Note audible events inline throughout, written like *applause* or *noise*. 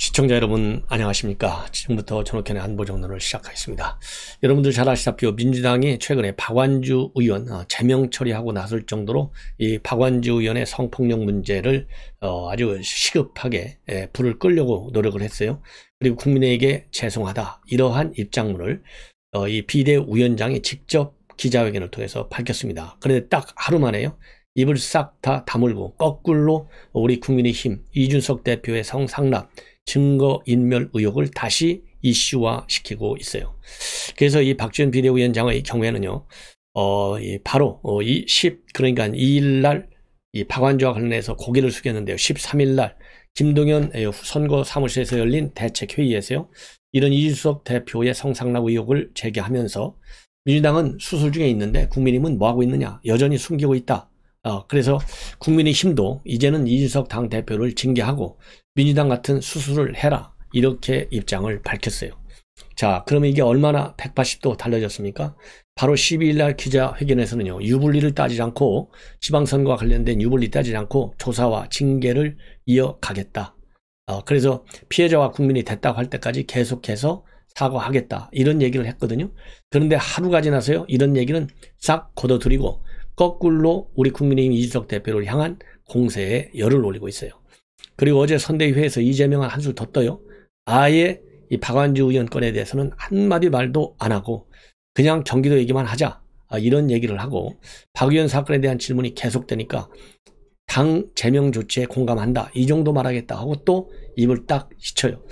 시청자 여러분 안녕하십니까? 지금부터 전옥현의 안보정론을 시작하겠습니다. 여러분들 잘 아시다시피 민주당이 최근에 박완주 의원 어, 제명 처리하고 나설 정도로 이 박완주 의원의 성폭력 문제를 어, 아주 시급하게 예, 불을 끌려고 노력을 했어요. 그리고 국민에게 죄송하다 이러한 입장문을 어, 이 비대위원장이 직접 기자회견을 통해서 밝혔습니다. 그런데 딱 하루 만에요 입을 싹 다 다물고 거꾸로 우리 국민의힘 이준석 대표의 성상납 증거인멸 의혹을 다시 이슈화 시키고 있어요. 그래서 이 박지원 비대위원장의 경우에는요, 어, 이 바로, 어, 이 10, 그러니까 2일 날 이 박완주와 관련해서 고개를 숙였는데요. 13일 날 김동연 선거 사무실에서 열린 대책 회의에서요, 이런 이준석 대표의 성상납 의혹을 제기하면서 민주당은 수술 중에 있는데 국민의힘은 뭐하고 있느냐? 여전히 숨기고 있다. 어, 그래서 국민의 힘도 이제는 이준석 당대표를 징계하고 민주당 같은 수술을 해라 이렇게 입장을 밝혔어요. 자 그러면 이게 얼마나 180도 달라졌습니까? 바로 12일 날 기자회견에서는요. 유불리를 따지지 않고 지방선거와 관련된 유불리 따지지 않고 조사와 징계를 이어가겠다. 어, 그래서 피해자와 국민이 됐다고 할 때까지 계속해서 사과하겠다. 이런 얘기를 했거든요. 그런데 하루가 지나서요. 이런 얘기는 싹 걷어들이고 거꾸로 우리 국민의힘 이준석 대표를 향한 공세에 열을 올리고 있어요. 그리고 어제 선대위회에서 이재명은 한술 더 떠요. 아예 이 박완주 의원 건에 대해서는 한마디 말도 안 하고 그냥 경기도 얘기만 하자 아, 이런 얘기를 하고 박 의원 사건에 대한 질문이 계속되니까 당 제명 조치에 공감한다 이 정도 말하겠다 하고 또 입을 딱 씻쳐요.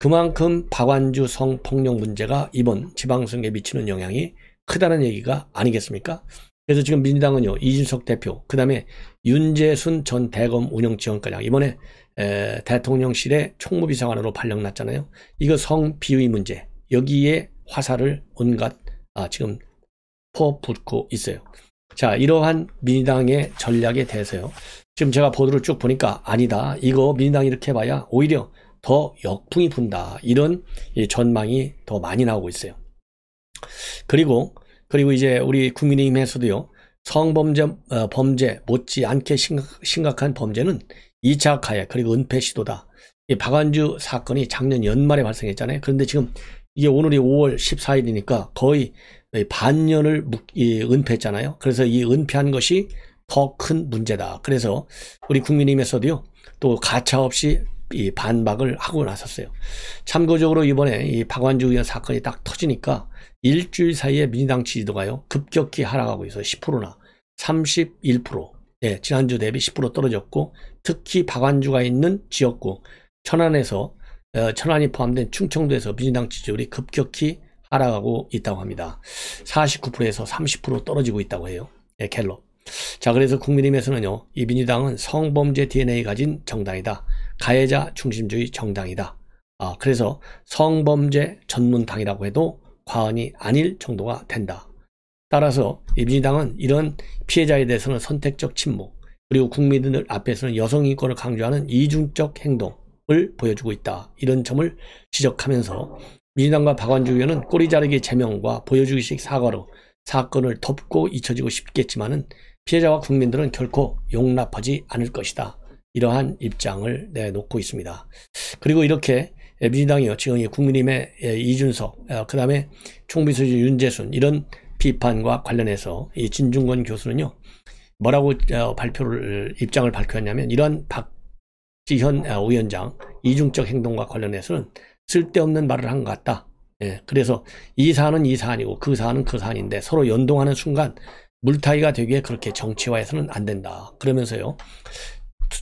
그만큼 박완주 성폭력 문제가 이번 지방선거에 미치는 영향이 크다는 얘기가 아니겠습니까? 그래서 지금 민주당은요 이준석 대표 그 다음에 윤재순 전 대검 운영지원과장 이번에 에, 대통령실의 총무비서관으로 발령났잖아요. 이거 성비위 문제. 여기에 화살을 온갖 아, 지금 퍼붓고 있어요. 자 이러한 민주당의 전략에 대해서요. 지금 제가 보도를 쭉 보니까 아니다. 이거 민주당이 이렇게 해봐야 오히려 더 역풍이 분다. 이런 전망이 더 많이 나오고 있어요. 그리고 그리고 이제 우리 국민의힘에서도요. 성범죄 어, 범죄 못지않게 심각, 한 범죄는 2차 가해 그리고 은폐 시도다. 이 박완주 사건이 작년 연말에 발생했잖아요. 그런데 지금 이게 오늘이 5월 14일이니까 거의 반년을 은폐했잖아요. 그래서 이 은폐한 것이 더 큰 문제다. 그래서 우리 국민의힘에서도요. 또 가차 없이 이 반박을 하고 나섰어요. 참고적으로 이번에 이 박완주 의원 사건이 딱 터지니까 일주일 사이에 민주당 지지도가요 급격히 하락하고 있어요. 10%나 31% 예, 지난주 대비 10% 떨어졌고 특히 박완주가 있는 지역구 천안에서 어, 천안이 포함된 충청도에서 민주당 지지율이 급격히 하락하고 있다고 합니다. 49%에서 30% 떨어지고 있다고 해요. 예, 갤럽. 자, 그래서 국민의힘에서는요, 이 민주당은 성범죄 DNA 가진 정당이다. 가해자 중심주의 정당이다. 아, 그래서 성범죄 전문당이라고 해도 과언이 아닐 정도가 된다. 따라서 이 민주당은 이런 피해자에 대해서는 선택적 침묵, 그리고 국민들 앞에서는 여성 인권을 강조하는 이중적 행동을 보여주고 있다. 이런 점을 지적하면서 민주당과 박완주 의원은 꼬리 자르기 제명과 보여주기식 사과로 사건을 덮고 잊혀지고 싶겠지만은 피해자와 국민들은 결코 용납하지 않을 것이다. 이러한 입장을 내놓고 있습니다. 그리고 이렇게 민주당이요. 지금 국민의힘의 이준석, 어, 그 다음에 총비서주 윤재순 이런 비판과 관련해서 이 진중권 교수는요. 뭐라고 어, 발표를 입장을 밝혔냐면 이러한 박지현 어, 위원장 이중적 행동과 관련해서는 쓸데없는 말을 한 것 같다. 예, 그래서 이 사안은 이 사안이고 그 사안은 그 사안인데 서로 연동하는 순간 물타기가 되기에 그렇게 정치화해서는 안 된다. 그러면서요.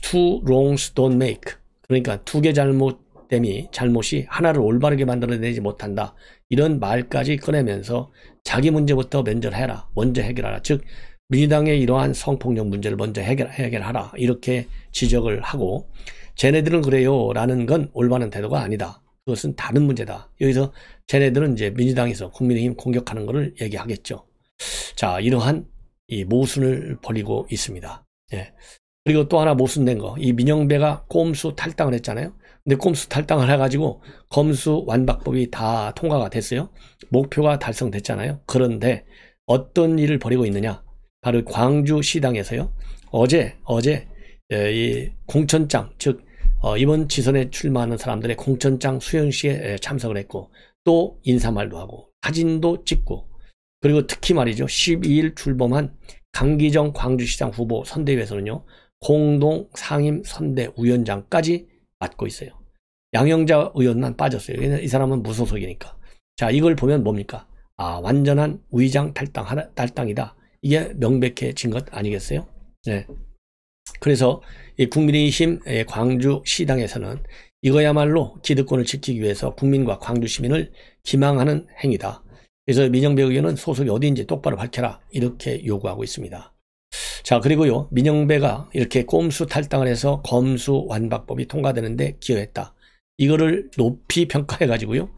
two wrongs don't make. 그러니까 두 개 잘못됨이 잘못이 하나를 올바르게 만들어내지 못한다. 이런 말까지 꺼내면서 자기 문제부터 면절해라. 먼저 해결하라. 즉 민주당의 이러한 성폭력 문제를 먼저 해결, 해결하라. 이렇게 지적을 하고 쟤네들은 그래요. 라는 건 올바른 태도가 아니다. 그것은 다른 문제다. 여기서 쟤네들은 이제 민주당에서 국민의힘 공격하는 것을 얘기하겠죠. 자, 이러한 이 모순을 벌이고 있습니다. 예. 그리고 또 하나 모순된 거. 이 민영배가 꼼수 탈당을 했잖아요. 근데 꼼수 탈당을 해가지고 검수 완박법이 다 통과가 됐어요. 목표가 달성됐잖아요. 그런데 어떤 일을 벌이고 있느냐. 바로 광주시당에서요. 어제, 어제, 이 공천장, 즉, 어, 이번 지선에 출마하는 사람들의 공천장 수여식에 참석을 했고 또 인사말도 하고 사진도 찍고 그리고 특히 말이죠. 12일 출범한 강기정 광주시장 후보 선대위에서는요. 공동 상임 선대 위원장까지 맡고 있어요. 양영자 의원만 빠졌어요. 이 사람은 무소속이니까. 자, 이걸 보면 뭡니까? 아, 완전한 위장 탈당, 탈당이다. 이게 명백해진 것 아니겠어요? 네. 그래서 이 국민의힘 광주 시당에서는 이거야말로 기득권을 지키기 위해서 국민과 광주 시민을 기망하는 행위다. 그래서 민영배 의원은 소속이 어디인지 똑바로 밝혀라 이렇게 요구하고 있습니다. 자 그리고요 민영배가 이렇게 꼼수 탈당을 해서 검수 완박법이 통과되는데 기여했다. 이거를 높이 평가해 가지고요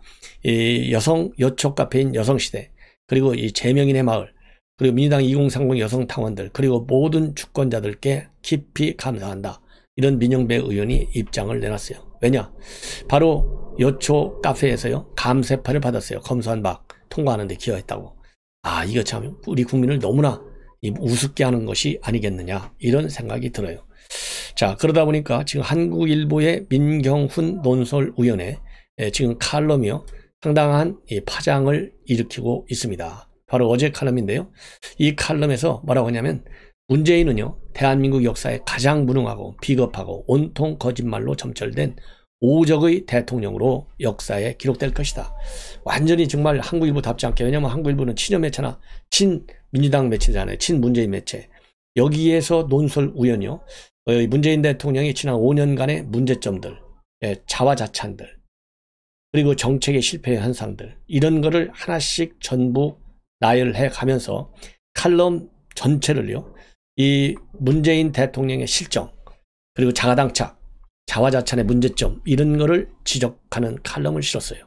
이 여성 여촉 카페인 여성시대 그리고 이 재명인의 마을 그리고 민주당 2030 여성 당원들 그리고 모든 주권자들께 깊이 감사한다. 이런 민영배 의원이 입장을 내놨어요. 왜냐? 바로 여초 카페에서요. 감세파를 받았어요. 검소한 박 통과하는데 기여했다고. 아 이거 참 우리 국민을 너무나 우습게 하는 것이 아니겠느냐 이런 생각이 들어요. 자 그러다 보니까 지금 한국일보의 민경훈 논설위원회 지금 칼럼이요 상당한 파장을 일으키고 있습니다. 바로 어제 칼럼인데요. 이 칼럼에서 뭐라고 하냐면 문재인은요, 대한민국 역사에 가장 무능하고 비겁하고 온통 거짓말로 점철된 오적의 대통령으로 역사에 기록될 것이다. 완전히 정말 한국일보 답지 않게 왜냐하면 한국일보는 친여 매체나 친민주당 매체잖아요. 친문재인 매체. 여기에서 논설 우연이요. 어, 문재인 대통령이 지난 5년간의 문제점들, 예, 자화자찬들, 그리고 정책의 실패 현상들 이런 거를 하나씩 전부 나열해 가면서 칼럼 전체를요. 이 문재인 대통령의 실정 그리고 자가당착 자화자찬의 문제점 이런 거를 지적하는 칼럼을 실었어요.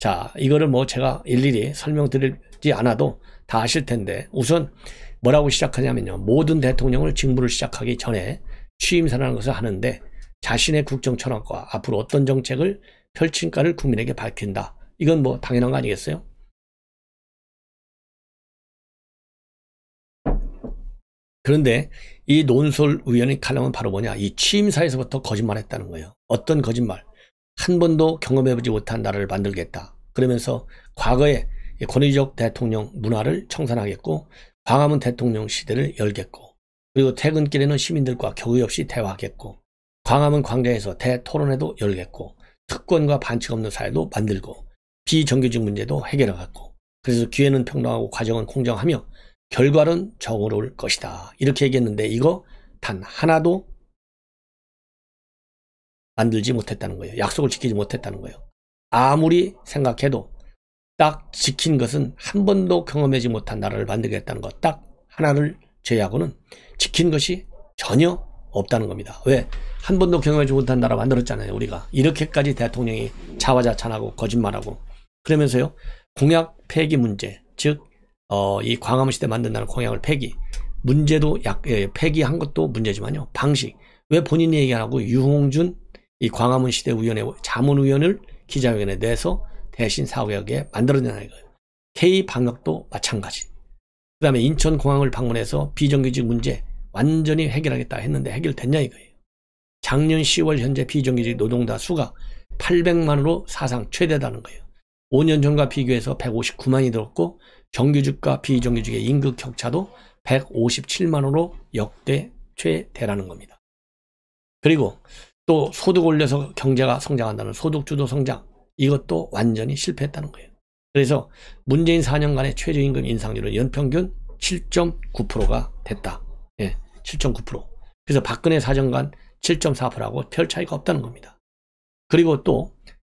자 이거를 뭐 제가 일일이 설명드리지 않아도 다 아실 텐데 우선 뭐라고 시작하냐면요. 모든 대통령을 직무를 시작하기 전에 취임사라는 것을 하는데 자신의 국정 철학과 앞으로 어떤 정책을 펼친가를 국민에게 밝힌다. 이건 뭐 당연한 거 아니겠어요? 그런데 이 논설위원회 칼럼은 바로 뭐냐? 이 취임사에서부터 거짓말했다는 거예요. 어떤 거짓말? 한 번도 경험해보지 못한 나라를 만들겠다. 그러면서 과거에 권위적 대통령 문화를 청산하겠고 광화문 대통령 시대를 열겠고 그리고 퇴근길에는 시민들과 격의 없이 대화하겠고 광화문 광장에서 대토론회도 열겠고 특권과 반칙 없는 사회도 만들고 비정규직 문제도 해결하겠고 그래서 기회는 평등하고 과정은 공정하며 결과는 정의로울 것이다. 이렇게 얘기했는데 이거 단 하나도 만들지 못했다는 거예요. 약속을 지키지 못했다는 거예요. 아무리 생각해도 딱 지킨 것은 한 번도 경험하지 못한 나라를 만들겠다는 것 딱 하나를 제외하고는 지킨 것이 전혀 없다는 겁니다. 왜? 한 번도 경험하지 못한 나라 만들었잖아요. 우리가. 이렇게까지 대통령이 자화자찬하고 거짓말하고 그러면서요. 공약 폐기 문제, 즉 어, 이 광화문 시대 만든다는 공약을 폐기. 문제도 약, 예, 폐기한 것도 문제지만요. 방식. 왜 본인이 얘기 안 하고 유홍준 이 광화문 시대 위원회 자문 위원을 기자회견에 내서 대신 사후하게 만들어내나 이거예요. K 방역도 마찬가지. 그 다음에 인천공항을 방문해서 비정규직 문제 완전히 해결하겠다 했는데 해결됐냐 이거예요. 작년 10월 현재 비정규직 노동자 수가 800만으로 사상 최대다는 거예요. 5년 전과 비교해서 159만이 늘었고 정규직과 비정규직의 임금 격차도 157만원으로 역대 최대라는 겁니다. 그리고 또 소득 올려서 경제가 성장한다는 소득주도 성장 이것도 완전히 실패했다는 거예요. 그래서 문재인 4년간의 최저임금 인상률은 연평균 7.9%가 됐다. 예, 7.9%. 그래서 박근혜 4년간 7.4%하고 별 차이가 없다는 겁니다. 그리고 또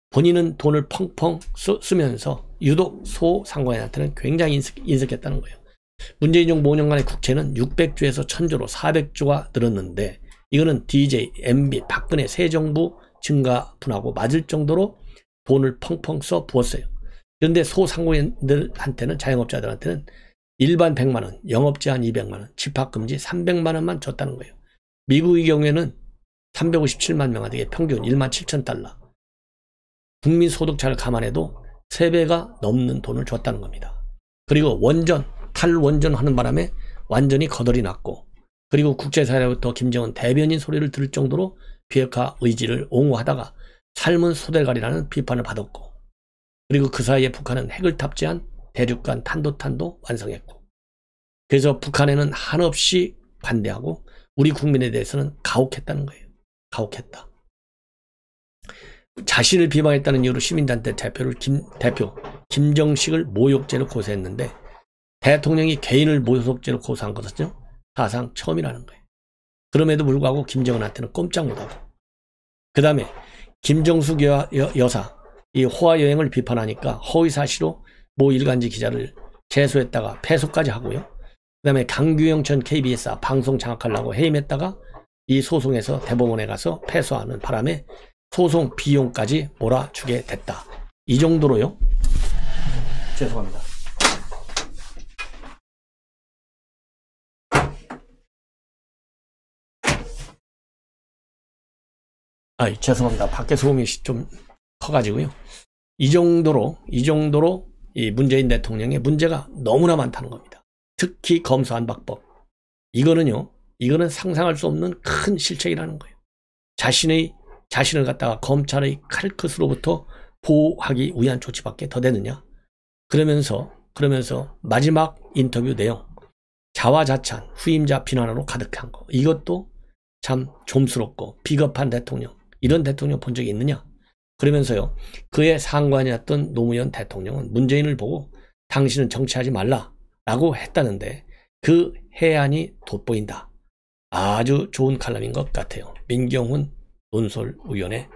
본인은 돈을 펑펑 쓰 면서 유독 소상공인한테는 굉장히 인색, 인색 했다는 거예요. 문재인 정부 5년간의 국채는 600조에서 1000조로 400조가 늘었는데 이거는 DJ, MB, 박근혜 새 정부 증가분하고 맞을 정도로 돈을 펑펑 써 부었어요. 그런데 소상공인들한테는 자영업자들한테는 일반 100만 원, 영업 제한 200만 원, 집합 금지 300만 원만 줬다는 거예요. 미국의 경우에는 357만 명한테 평균 1만 7천 달러. 국민 소득차를 감안해도 3배가 넘는 돈을 줬다는 겁니다. 그리고 원전, 탈원전 하는 바람에 완전히 거덜이 났고 그리고 국제사회로부터 김정은 대변인 소리를 들을 정도로 비핵화 의지를 옹호하다가 삶은 소대가리라는 비판을 받았고 그리고 그 사이에 북한은 핵을 탑재한 대륙간 탄도탄도 완성했고 그래서 북한에는 한없이 반대하고 우리 국민에 대해서는 가혹했다는 거예요. 가혹했다. 자신을 비방했다는 이유로 시민단체 대표를 김, 대표 김정식을 모욕죄로 고소했는데 대통령이 개인을 모욕죄로 고소한 것은요 사상 처음이라는 거예요. 그럼에도 불구하고 김정은한테는 꼼짝 못하고 그 다음에 김정숙 여, 여사 이 호화 여행을 비판하니까 허위 사실로 모 일간지 기자를 제소했다가 패소까지 하고요. 그 다음에 강규영 전 KBS 방송 장악하려고 해임했다가 이 소송에서 대법원에 가서 패소하는 바람에 소송 비용까지 몰아주게 됐다. 이 정도로요. 죄송합니다. 아, 죄송합니다. 밖에 소음이 좀 커가지고요. 이 정도로, 이 정도로 이 문재인 대통령의 문제가 너무나 많다는 겁니다. 특히 검수안박법. 이거는요, 이거는 상상할 수 없는 큰 실책이라는 거예요. 자신의, 자신을 갖다가 검찰의 칼끝으로부터 보호하기 위한 조치밖에 더 되느냐. 그러면서, 그러면서 마지막 인터뷰 내용. 자화자찬, 후임자 비난으로 가득한 거. 이것도 참 좀스럽고 비겁한 대통령. 이런 대통령 본 적이 있느냐? 그러면서요. 그의 상관이었던 노무현 대통령은 문재인을 보고 당신은 정치하지 말라라고 했다는데 그 해안이 돋보인다. 아주 좋은 칼럼인 것 같아요. 민경훈 논설위원의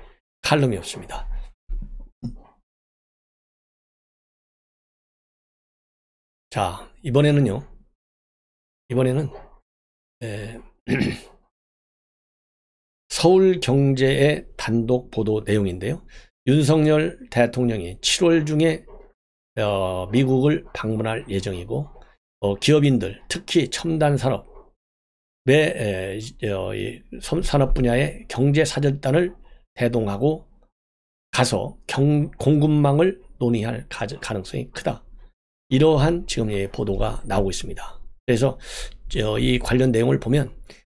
칼럼이었습니다. 자, 이번에는요. 이번에는 에, *clears throat* 서울경제의 단독 보도 내용인데요. 윤석열 대통령이 7월 중에 어, 미국을 방문할 예정이고 어, 기업인들 특히 첨단 산업 의 어, 산업 분야의 경제 사절단을 대동하고 가서 경, 공급망을 논의할 가능성이 크다. 이러한 지금 보도가 나오고 있습니다. 그래서 이 관련 내용을 보면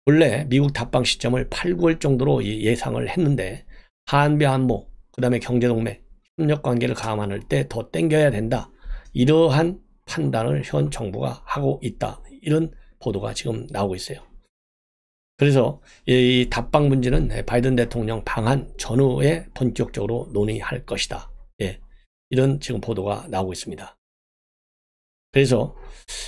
원래 미국 답방 시점을 8, 9월 정도로 예상을 했는데 한미 한모 그 다음에 경제동맹 협력 관계를 강화할 때 더 땡겨야 된다. 이러한 판단을 현 정부가 하고 있다. 이런 보도가 지금 나오고 있어요. 그래서 이 답방 문제는 바이든 대통령 방한 전후에 본격적으로 논의할 것이다. 예. 이런 지금 보도가 나오고 있습니다. 그래서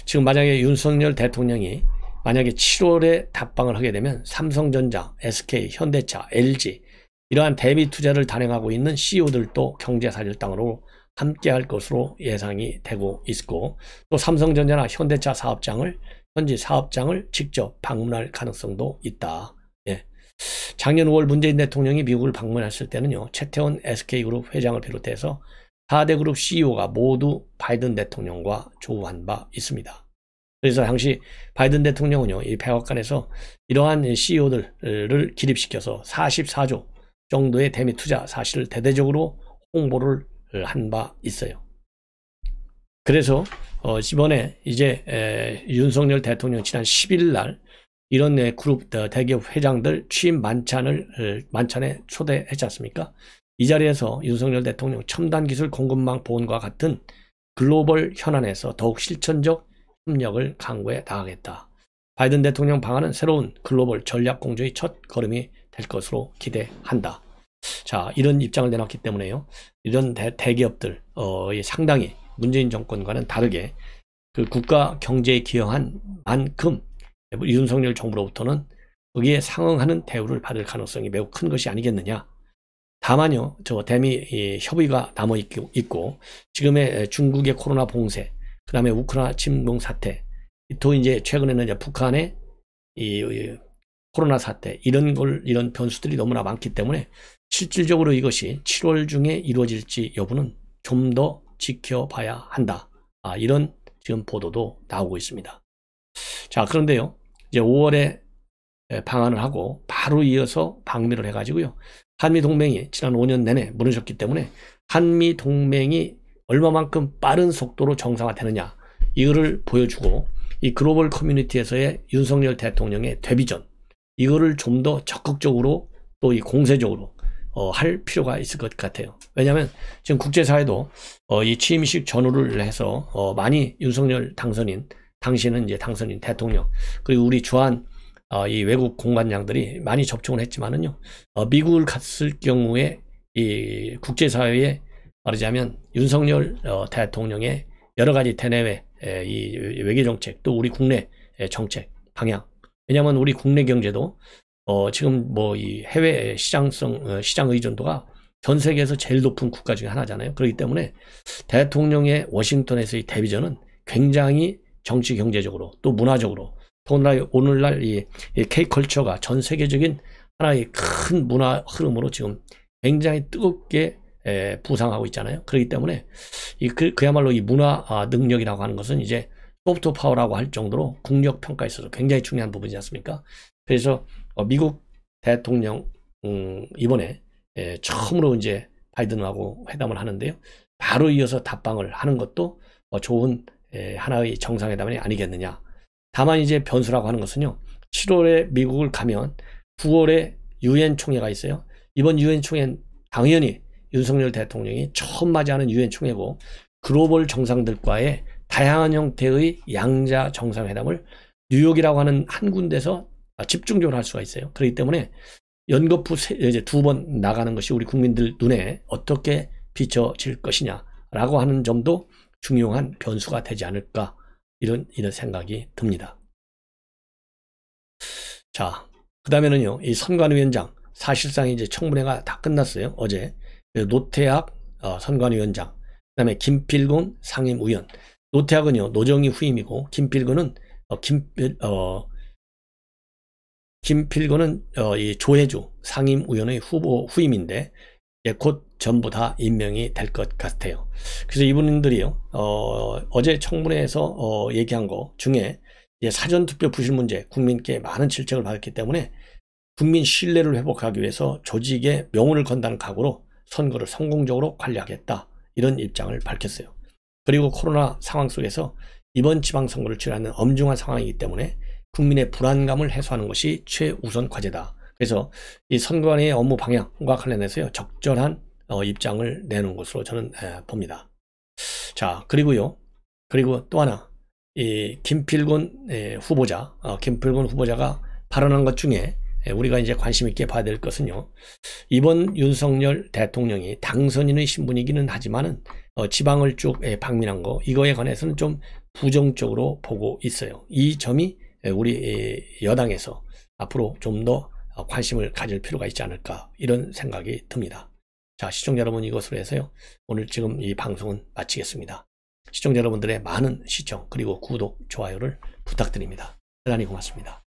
지금 만약에 윤석열 대통령이 만약에 7월에 답방을 하게 되면 삼성전자, SK, 현대차, LG 이러한 대비 투자를 단행하고 있는 CEO들도 경제사절당으로 함께 할 것으로 예상이 되고 있고 또 삼성전자나 현대차 사업장을 현지 사업장을 직접 방문할 가능성도 있다. 예. 작년 5월 문재인 대통령이 미국을 방문했을 때는요. 최태원 SK그룹 회장을 비롯해서 4대 그룹 CEO가 모두 바이든 대통령과 조우한 바 있습니다. 그래서 당시 바이든 대통령은요, 이 백악관에서 이러한 CEO들을 기립시켜서 44조 정도의 대미 투자 사실을 대대적으로 홍보를 한 바 있어요. 그래서 어, 이번에 이제 에, 윤석열 대통령 지난 10일 날 이런 네, 그룹 어, 대기업 회장들 취임 만찬을 만찬에 초대했지 않습니까? 이 자리에서 윤석열 대통령 첨단 기술 공급망 보온과 같은 글로벌 현안에서 더욱 실천적 협력을 강구해 나가겠다. 바이든 대통령 방안은 새로운 글로벌 전략 공조의 첫 걸음이 될 것으로 기대한다. 자, 이런 입장을 내놨기 때문에요. 이런 대, 기업들 어, 상당히 문재인 정권과는 다르게 그 국가 경제에 기여한 만큼 윤석열 정부로부터는 거기에 상응하는 대우를 받을 가능성이 매우 큰 것이 아니겠느냐. 다만요, 저 대미 협의가 남아 있고, 지금의 중국의 코로나 봉쇄, 그 다음에 우크라이나 침공 사태, 또 이제 최근에는 이제 북한의 이, 이 코로나 사태 이런 걸 이런 변수들이 너무나 많기 때문에 실질적으로 이것이 7월 중에 이루어질지 여부는 좀 더 지켜봐야 한다. 아, 이런 지금 보도도 나오고 있습니다. 자, 그런데요. 이제 5월에 방한을 하고 바로 이어서 방미를 해가지고요. 한미 동맹이 지난 5년 내내 무너졌기 때문에 한미 동맹이 얼마만큼 빠른 속도로 정상화되느냐 이거를 보여주고 이 글로벌 커뮤니티에서의 윤석열 대통령의 데뷔전 이거를 좀 더 적극적으로 또 이 공세적으로 어, 할 필요가 있을 것 같아요. 왜냐하면 지금 국제사회도 어, 이 취임식 전후를 해서 어, 많이 윤석열 당선인, 당신은 이제 당선인 대통령 그리고 우리 주한 어, 이 외국 공관장들이 많이 접촉을 했지만은요, 어, 미국을 갔을 경우에 이 국제사회에 말하자면 윤석열 어, 대통령의 여러 가지 대내외 에, 이 외교 정책 또 우리 국내 정책 방향 왜냐하면 우리 국내 경제도 어, 지금 뭐 이 해외 시장성 어, 시장 의존도가 전 세계에서 제일 높은 국가 중에 하나잖아요. 그렇기 때문에 대통령의 워싱턴에서의 데뷔전은 굉장히 정치 경제적으로 또 문화적으로 오늘날, 오늘날 이, 이 K-culture가 전 세계적인 하나의 큰 문화 흐름으로 지금 굉장히 뜨겁게 에, 부상하고 있잖아요. 그렇기 때문에 이 그, 그야말로 이 문화 아, 능력이라고 하는 것은 이제 soft power라고 할 정도로 국력 평가에 있어서 굉장히 중요한 부분이지 않습니까? 그래서 어, 미국 대통령 음, 이번에 에, 처음으로 이제 바이든하고 회담을 하는데요. 바로 이어서 답방을 하는 것도 어, 좋은 에, 하나의 정상회담이 아니겠느냐. 다만 이제 변수라고 하는 것은요. 7월에 미국을 가면 9월에 유엔 총회가 있어요. 이번 유엔 총회는 당연히 윤석열 대통령이 처음 맞이하는 유엔 총회고 글로벌 정상들과의 다양한 형태의 양자 정상회담을 뉴욕이라고 하는 한 군데서 집중적으로 할 수가 있어요. 그렇기 때문에 연거푸 이제 두 번 나가는 것이 우리 국민들 눈에 어떻게 비춰질 것이냐라고 하는 점도 중요한 변수가 되지 않을까 이런 이런 생각이 듭니다. 자, 그다음에는요. 이 선관위원장 사실상 이제 청문회가 다 끝났어요. 어제 노태학 어, 선관위원장, 그다음에 김필곤 상임위원. 노태학은요 노정희 후임이고 김필곤은 어, 김필 어, 김필곤은 어, 이 조혜주 상임위원의 후보 후임인데 예, 곧 전부 다 임명이 될 것 같아요. 그래서 이분들이요, 어, 어제 청문회에서 어, 얘기한 거 중에 사전투표 부실 문제, 국민께 많은 질책을 받았기 때문에 국민 신뢰를 회복하기 위해서 조직에 명운을 건다는 각오로 선거를 성공적으로 관리하겠다. 이런 입장을 밝혔어요. 그리고 코로나 상황 속에서 이번 지방선거를 치르는 엄중한 상황이기 때문에 국민의 불안감을 해소하는 것이 최우선 과제다. 그래서 이 선관위의 업무 방향과 관련해서요 적절한 어, 입장을 내놓은 것으로 저는 에, 봅니다. 자 그리고요 그리고 또 하나 이 김필곤 에, 후보자 어, 김필곤 후보자가 발언한 것 중에 에, 우리가 이제 관심 있게 봐야 될 것은요 이번 윤석열 대통령이 당선인의 신분이기는 하지만은 어, 지방을 쭉 에, 방문한 거 이거에 관해서는 좀 부정적으로 보고 있어요. 이 점이 우리 여당에서 앞으로 좀더 어, 관심을 가질 필요가 있지 않을까 이런 생각이 듭니다. 자 시청자 여러분 이것으로 해서요 오늘 지금 이 방송은 마치겠습니다. 시청자 여러분들의 많은 시청 그리고 구독 좋아요를 부탁드립니다. 대단히 고맙습니다.